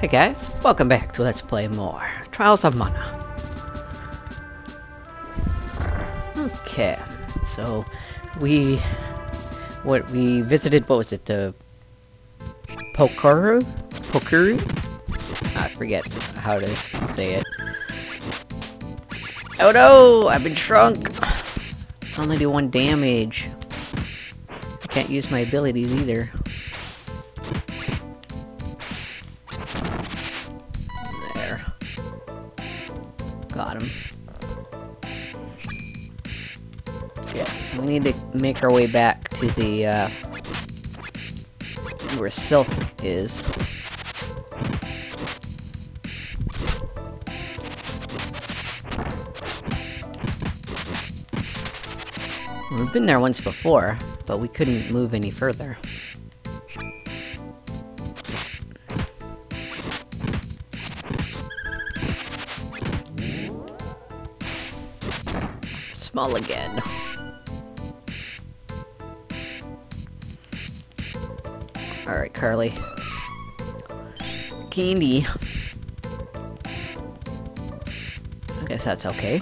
Hey guys, welcome back to Let's Play More. Trials of Mana. Okay, so we what we visited what was it the Pokaru? Pokaru? I forget how to say it. Oh no! I've been shrunk! I only do one damage. Can't use my abilities either. Got him. Yeah, so we need to make our way back to the, uh, where Sylph is. We've been there once before, but we couldn't move any further. Small again. Alright, Carly. Candy. I guess that's okay.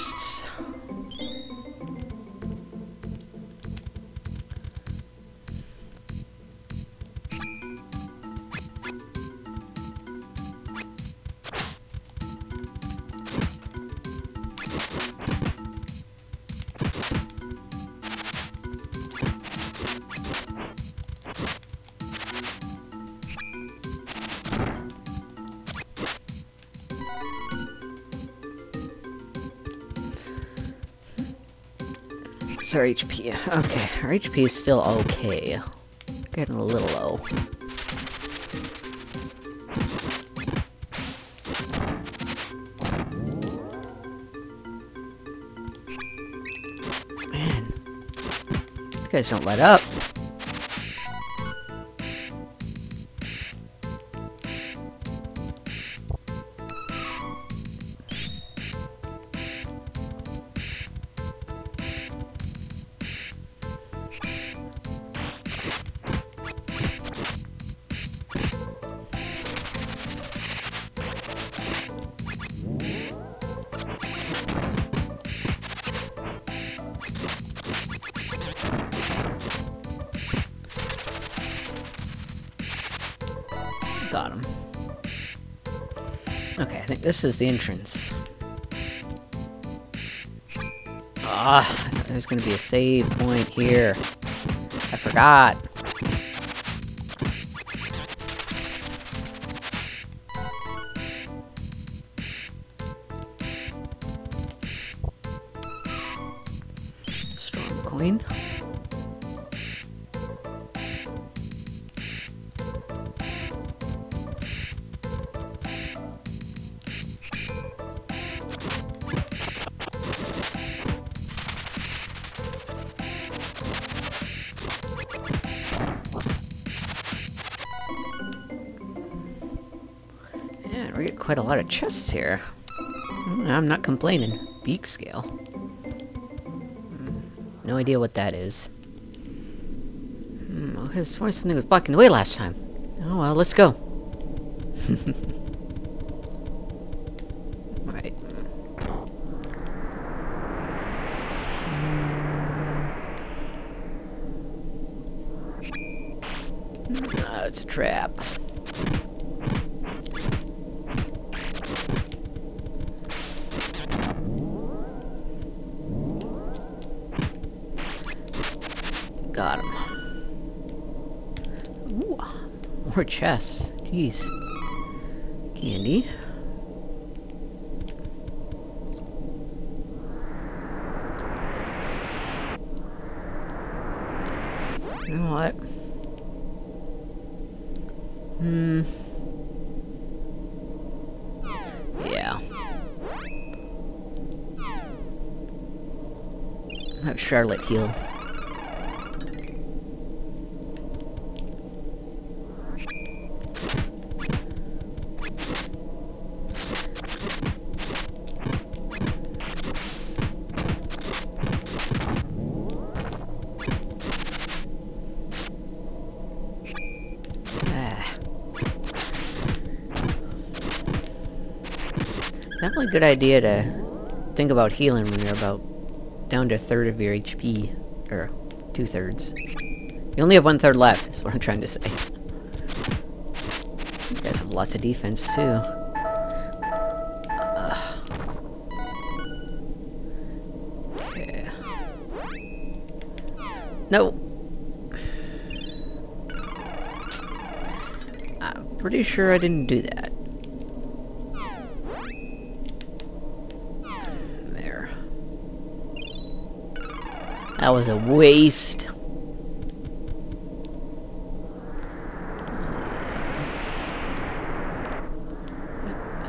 Chests. What's our HP? Okay, our HP is still okay. Getting a little low. Man. You guys don't let up. Got him. Okay, I think this is the entrance. Ah, there's gonna be a save point here. I forgot. Storm coin. Quite a lot of chests here. Mm, I'm not complaining. Beak scale. Hmm, No idea what that is. Hmm, I could have sworn something was blocking the way last time. Oh well, let's go. Alright. Ah, it's a trap. Got him. Ooh, more chests. Jeez. Candy. You know what? Hmm. Yeah. Have Charlotte heal. A good idea to think about healing when you're about down to a third of your HP. Or two thirds. You only have one third left, is what I'm trying to say. These guys have lots of defense too. Okay. No! I'm pretty sure I didn't do that. That was a waste.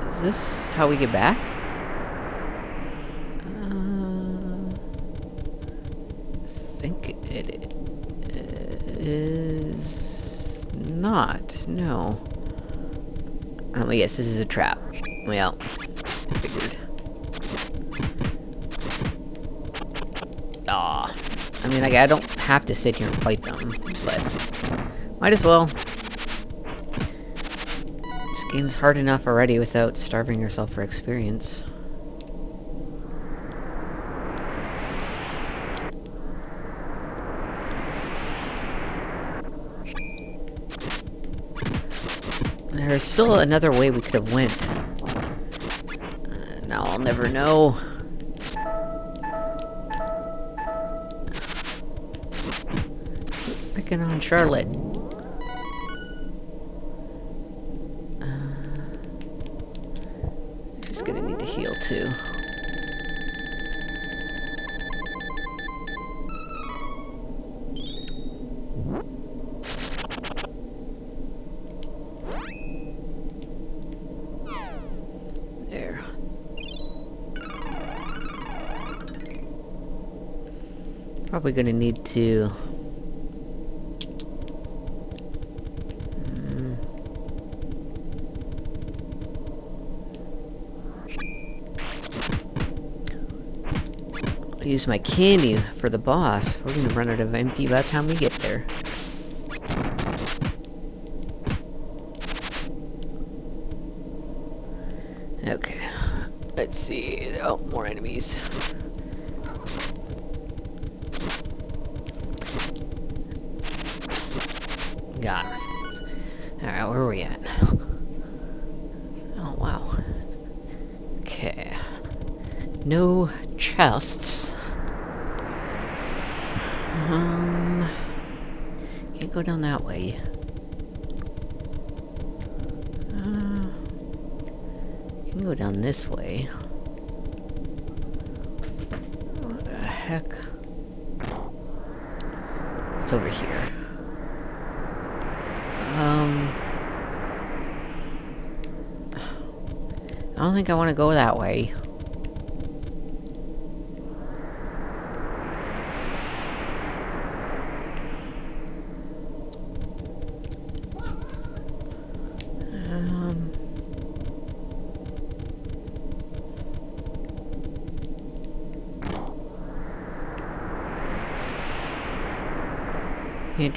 Is this how we get back? Uh, I think it is not. No. Oh, yes, this is a trap. Well, mean, like, I don't have to sit here and fight them, but might as well. This game's hard enough already without starving yourself for experience. There's still another way we could have went. Uh, now I'll never know. Charlotte. Uh, she's gonna need to heal too. Probably gonna need to... Use my candy for the boss. We're gonna run out of MP by the time we get there. Okay. Let's see. Oh, more enemies. Got him. Alright, where are we at? Oh, wow. Okay. No chests. Um... Can't go down that way. Uh, can go down this way. What the heck? It's over here. Um... I don't think I want to go that way.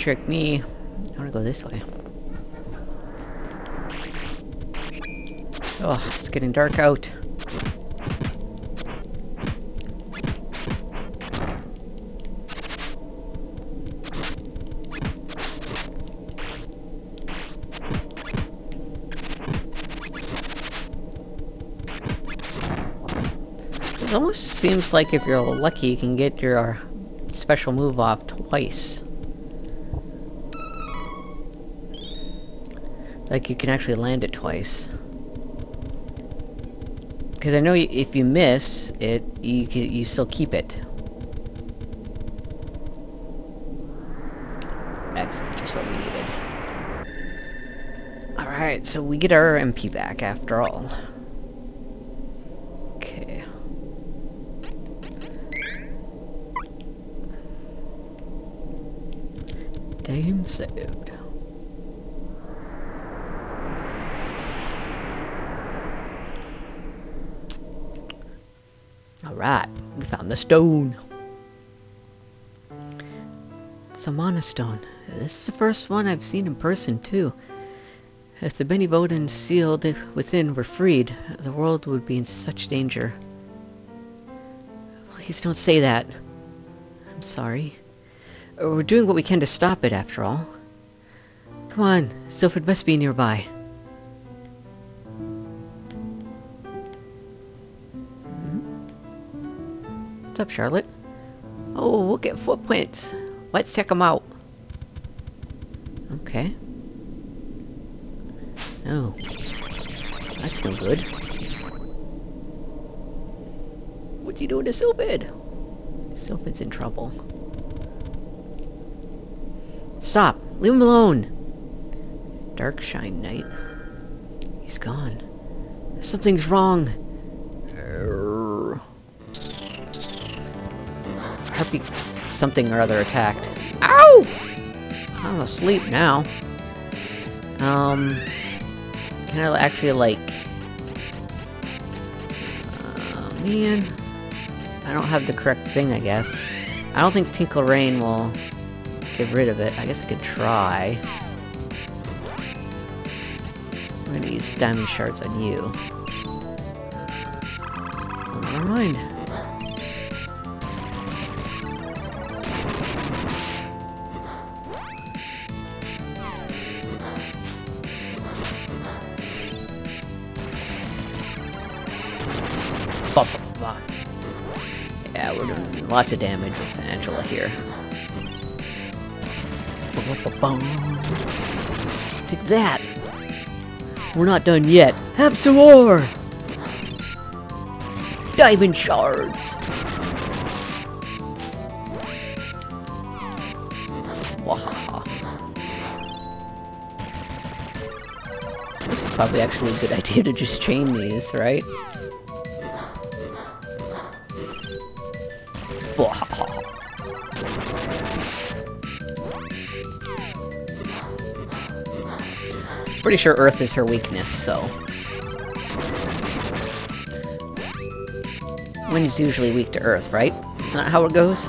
Trick me. I wanna go this way. Oh, it's getting dark out. It almost seems like if you're lucky, you can get your special move off twice. Like you can actually land it twice. Because I know if you miss it, you can, you still keep it. Excellent, just what we needed. Alright, so we get our MP back after all. Okay. Game saved. Alright, we found the stone. It's a Mana Stone. This is the first one I've seen in person, too. If the Benevodon sealed within were freed, the world would be in such danger. Please don't say that. I'm sorry. We're doing what we can to stop it, after all. Come on, Sylphid must be nearby. What's up, Charlotte? Oh, look at footprints. Let's check them out. Okay. Oh. That's no good. What's he doing to Sylphid? Sylphid's in trouble. Stop! Leave him alone! Darkshine Knight. He's gone. Something's wrong. Harpy something or other attacked. Ow! I'm asleep now. Um, can I actually like... Uh, man, I don't have the correct thing, I guess. I don't think Tinkle Rain will get rid of it. I guess I could try. I'm gonna use Diamond Shards on you. Never mind. Lots of damage with Angela here. Take that! We're not done yet. Have some more! Diamond shards! This is probably actually a good idea to just chain these, right? Pretty sure Earth is her weakness, so... Wind's usually weak to Earth, right? Isn't that how it goes?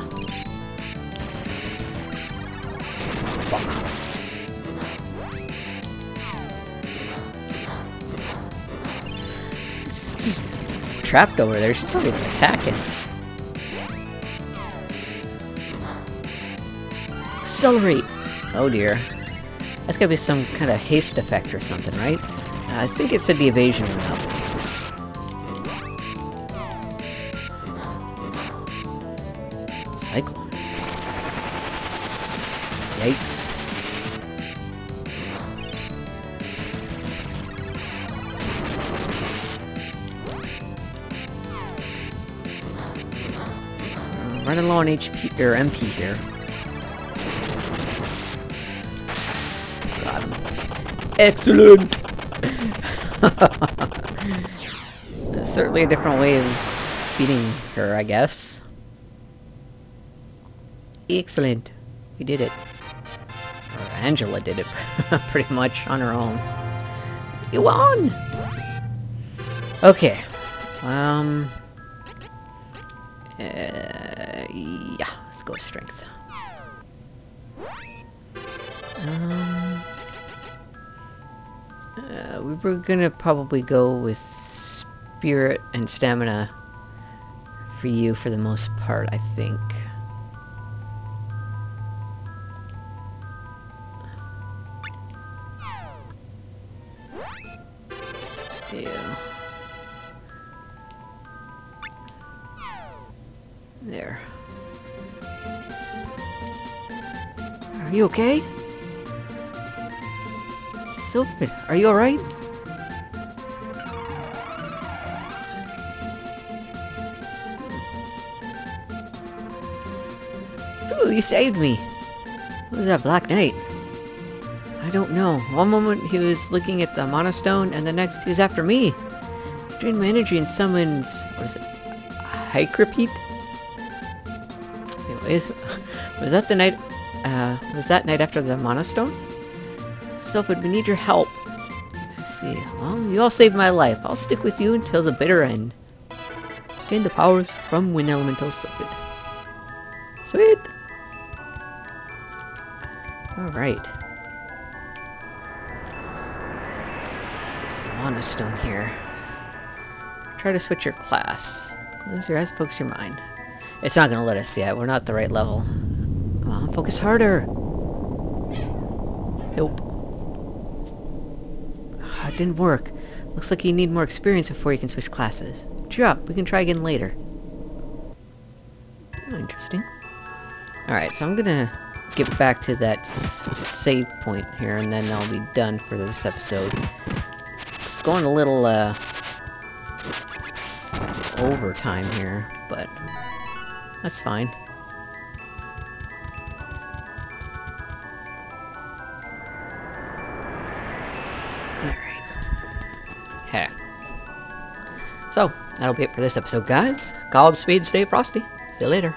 Just trapped over there. She's not even attacking. Accelerate! Oh dear. That's gotta be some kind of haste effect or something, right? Uh, I think it said the evasion up. Cyclone. Yikes. Uh, running low on HP or MP here. Excellent! certainly a different way of beating her, I guess. Excellent. You did it. Or Angela did it, pretty much, on her own. You won! Okay. Um... Uh, yeah, let's go strength. Um... Uh, we were gonna probably go with spirit and stamina for you for the most part, I think. Yeah. There. Are you okay? Sylphid, are you alright? Ooh, you saved me! What was that Black Knight? I don't know. One moment he was looking at the Mana Stone, and the next he was after me. Drained my energy and summons... what is it? Hycropeat? Anyways, was that the night... Uh, was that night after the Mana Stone? Sylphid, we need your help. Let's see. Well, you all saved my life. I'll stick with you until the bitter end. Gain the powers from Wind Elemental Sylphid. Sweet! Alright. It's the Mana Stone here. Try to switch your class. Close your eyes, focus your mind. It's not gonna let us yet. We're not the right level. Come on, focus harder. Nope. Didn't work. Looks like you need more experience before you can switch classes. Cheer up. We can try again later. Oh, interesting. Alright, so I'm gonna get back to that save point here, and then I'll be done for this episode. It's going a little, uh, overtime here, but that's fine. That'll be it for this episode, guys. Godspeed, stay frosty. See you later.